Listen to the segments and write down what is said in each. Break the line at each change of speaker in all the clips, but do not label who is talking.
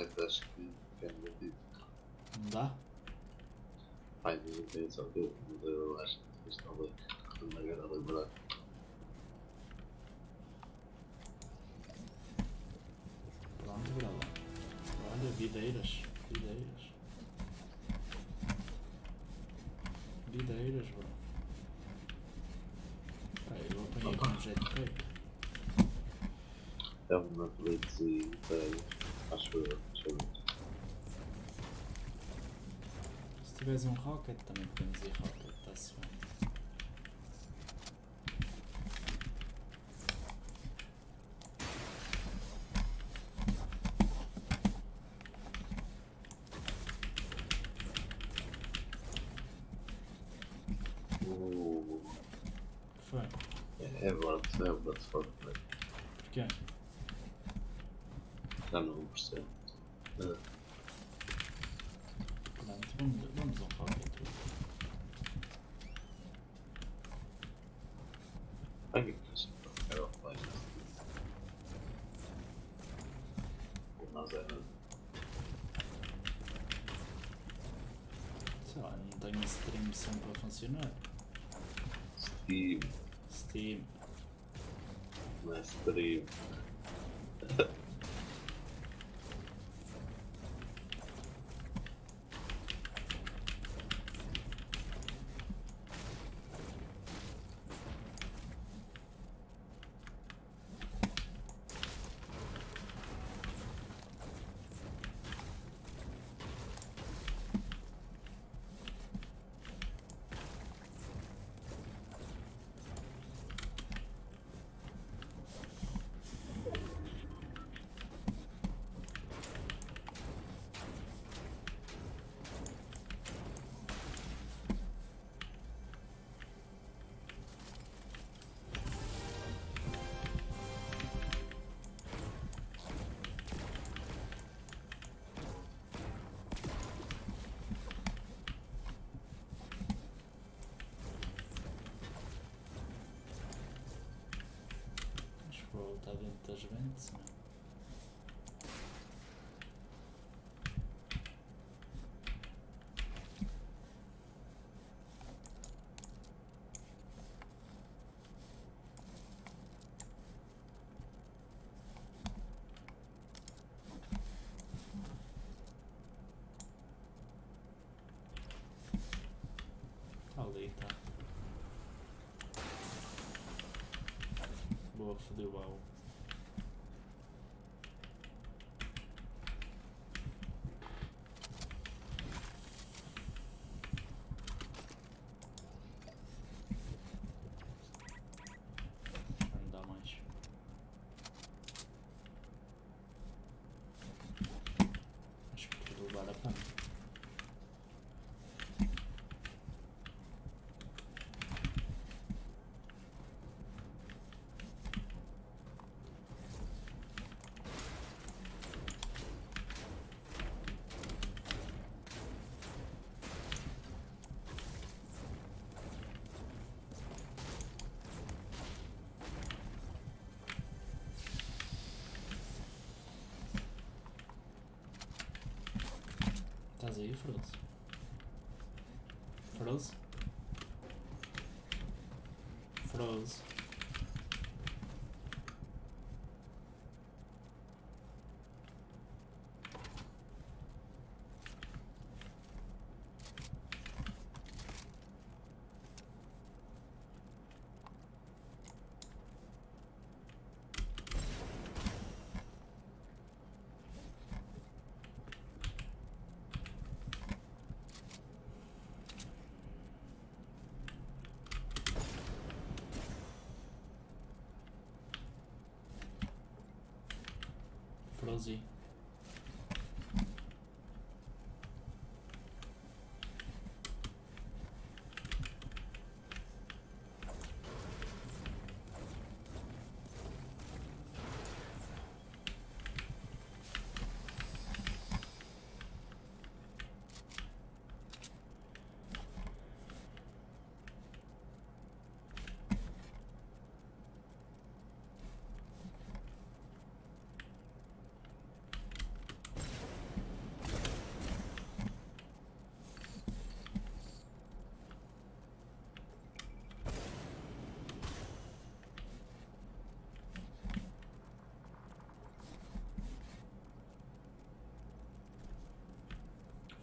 mas Fortnite acho que é negativo.
Não dá?
Ai, não tem só que mas eu acho que isto não vai. Estou-me agora a lembrar.
Pronto, lá. Olha, videiras. Videiras. Videiras, bro. Peraí, eu apanhei aqui um jetpack.
É uma Blitz e. Acho eu.
Se tiveres um rocket, também podemos ir rocket, está-se bem.
É, bot, é bot Fortnite.
Porquê?
Já não percebo.
Pronto, vamos, vamos a rocket.
Ai, que coisa. Era offline. Mas era.
Sei lá, não tenho stream sempre a funcionar.
Steam,
Steam.
não é stream.
Acho que vou To do well. aí, Frodo. Frodo. Rosie.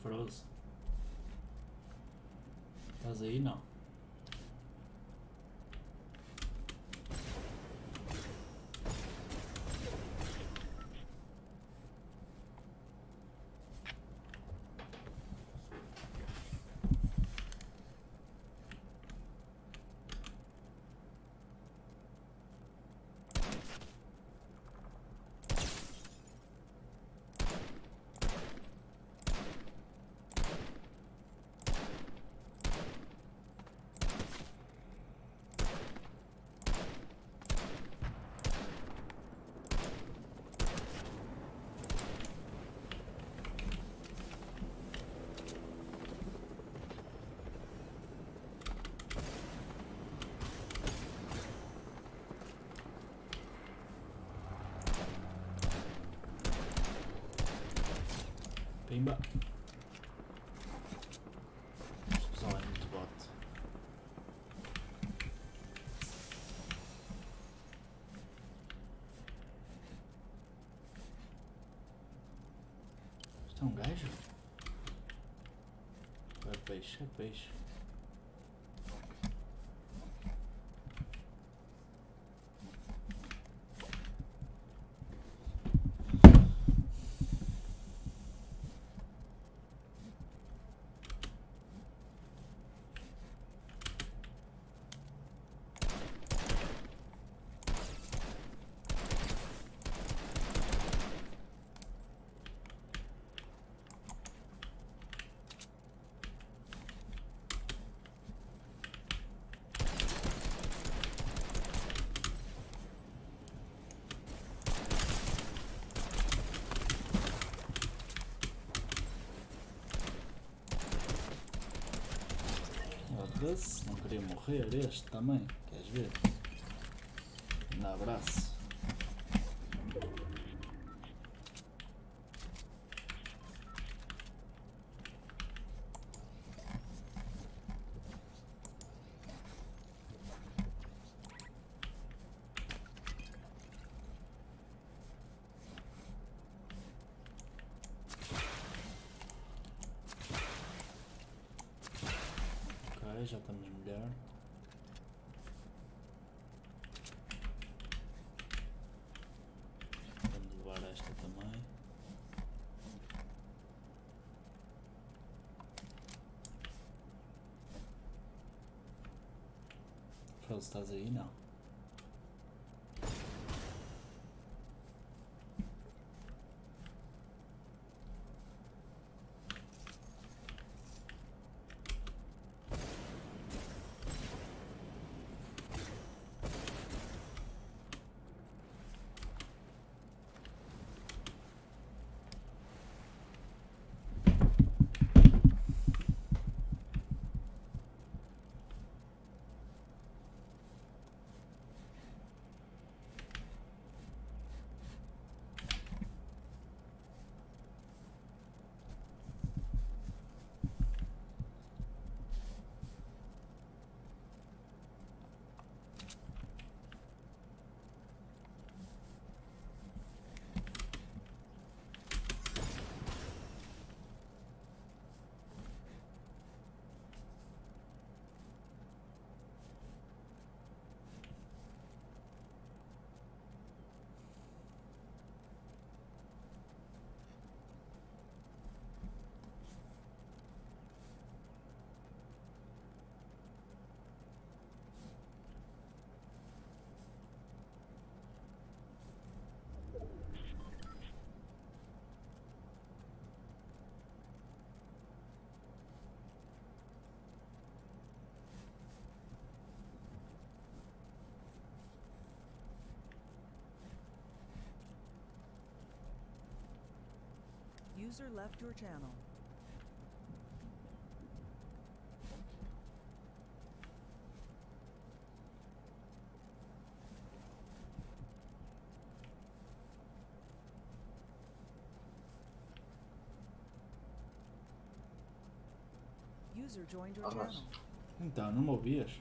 Froze. Estás aí? Não. Este pessoal é muito é um gajo? É peixe, é peixe. Morrer este também, queres ver? Um abraço. Ok, já estamos melhor. Vamos levar esta também. Frodo, estás aí? Não.
User left your channel. User joined your
Ah, mas-
channel.
Então, não me ouvias?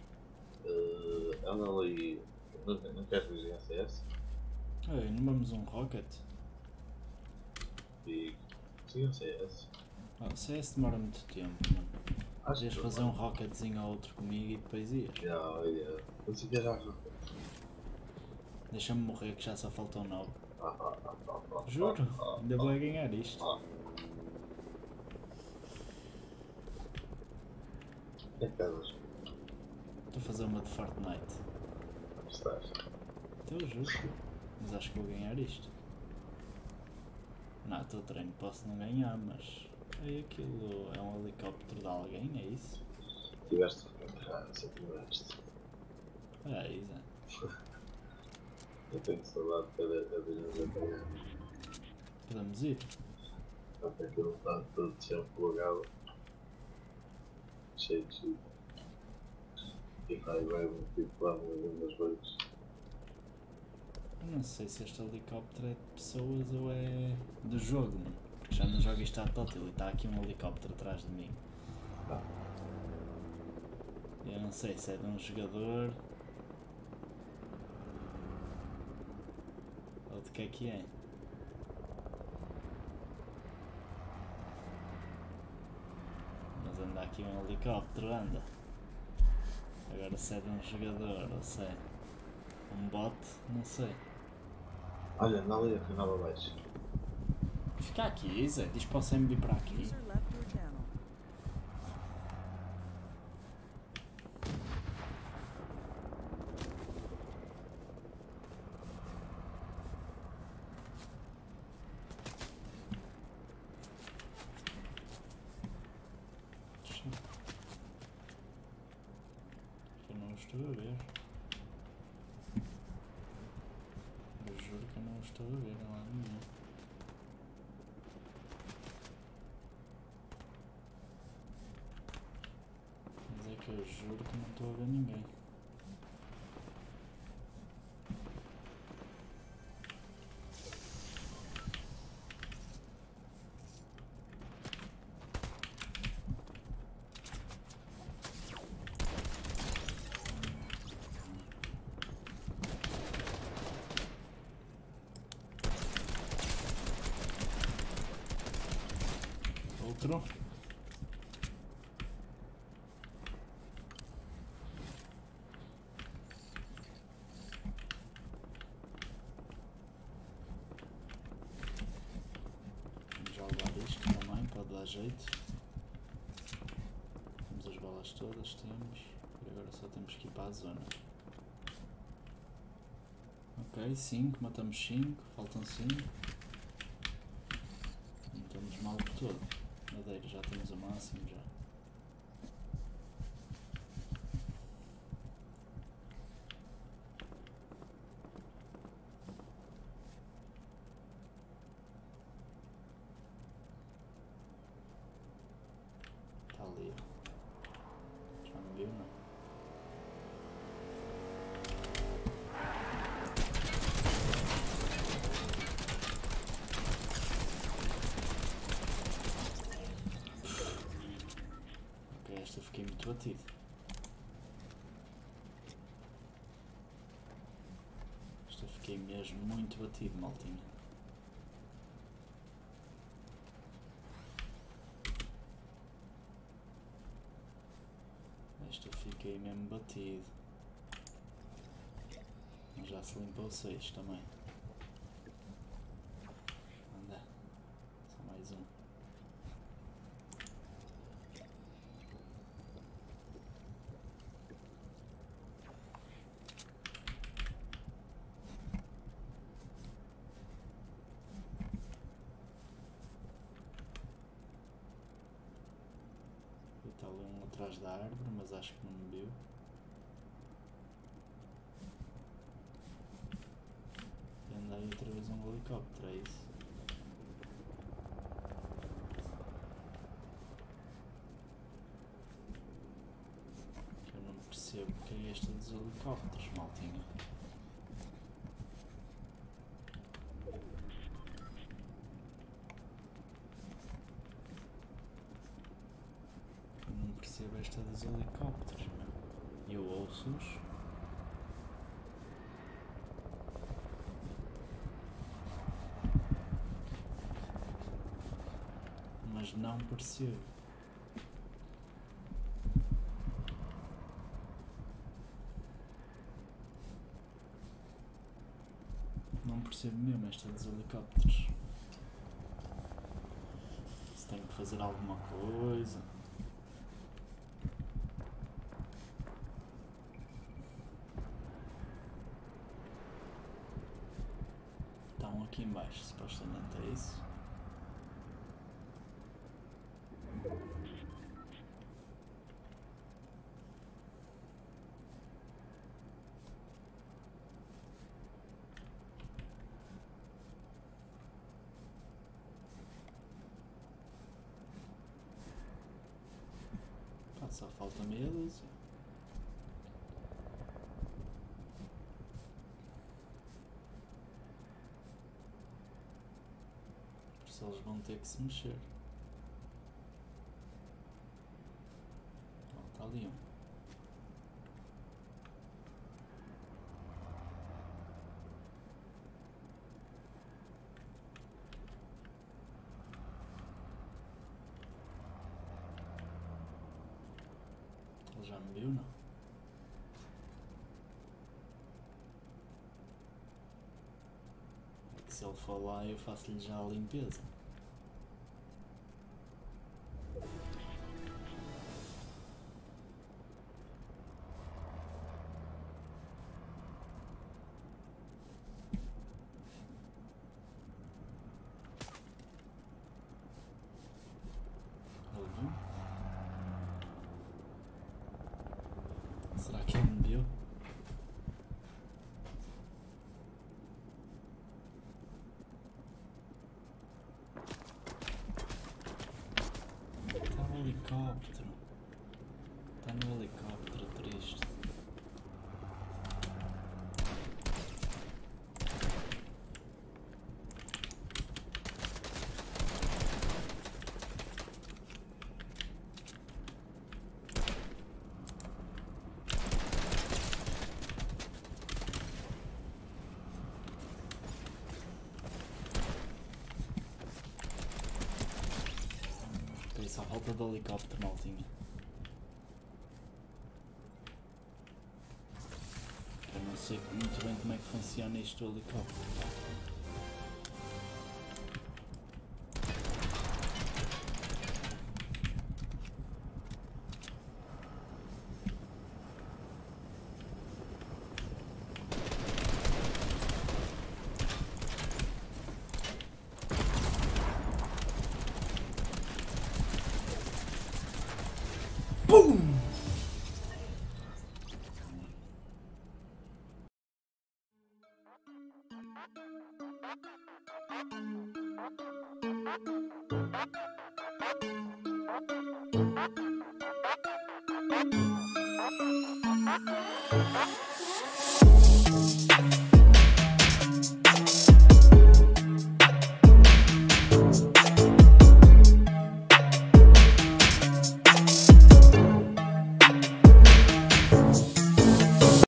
Uh, anda ali. Não, não queres vir em CS?
Ei, não vamos um rocket?
E. Em CS.
Ah, o CS demora muito tempo, mano.
Acho
Podias fazer um rocketzinho ou outro comigo e depois ias.
Já.
Deixa-me morrer que já só faltam 9.
Ah, ah, ah, ah, ah,
Juro, ainda vou a ganhar isto.
O é que estás?
Estou a fazer uma de Fortnite.
Estás?
Então eu juro. Mas acho que vou ganhar isto. Não, estou treino, posso não ganhar, mas. É aquilo, é um helicóptero de alguém, é isso?
Tiveste ah, se tiveste.
É isso. é.
Eu tenho saudade de cada cada vez a ganhar.
Podemos ir.
Até aquilo está todo sempre plugado. Cheio de. E vai vai um tipo lá no das coisas.
Eu não sei se este helicóptero é de pessoas ou é do jogo, mano. Porque já não jogo isto à Total e está aqui um helicóptero atrás de mim.
Ah.
Eu não sei se é de um jogador. Ou de que é que é. Mas anda aqui um helicóptero, anda. Agora se é de um jogador ou se é um bot, não sei.
Olha, anda ali afinal abaixo.
Fica aqui, Zé, diz para o Sam vir para aqui.
User left your channel.
Eu não estou a ver. Eu juro que eu não estou a ver lá nenhum. Mas é eu juro que não estou ver ninguém. Outro. Vamos já levar isto também, pode dar jeito. Temos as balas todas, temos. E agora só temos que ir para a zona. Ok, 5, matamos 5, faltam 5. Não estamos mal de todo. Madeira, já temos o máximo já. Está ali. ó. Já não viu, não? Ok, esta eu fiquei batido. Esta eu fiquei mesmo muito batido, maltinha. Eu fiquei mesmo batido. Mas já se limpou 6 também. Anda. Só mais um. E está ali um atrás da árvore, mas acho que não viu. E anda aí outra vez um helicóptero, é isso? Que eu não percebo quem é este dos helicópteros, maltinha. Eu não percebo esta dos helicópteros. Eu ouço-os. Mas não percebo. Não percebo mesmo esta dos helicópteros. Se tenho que fazer alguma coisa. Baixo, supostamente é isso. Só falta meia. Ter que se mexer. Está ali um. Já me viu, não? É que se ele for lá eu faço-lhe já a limpeza. Será que ele me viu? Está no helicóptero. Está no helicóptero, triste. Ok, só falta do helicóptero, maltinha. Eu não sei muito bem como é que funciona isto do helicóptero.
Boom!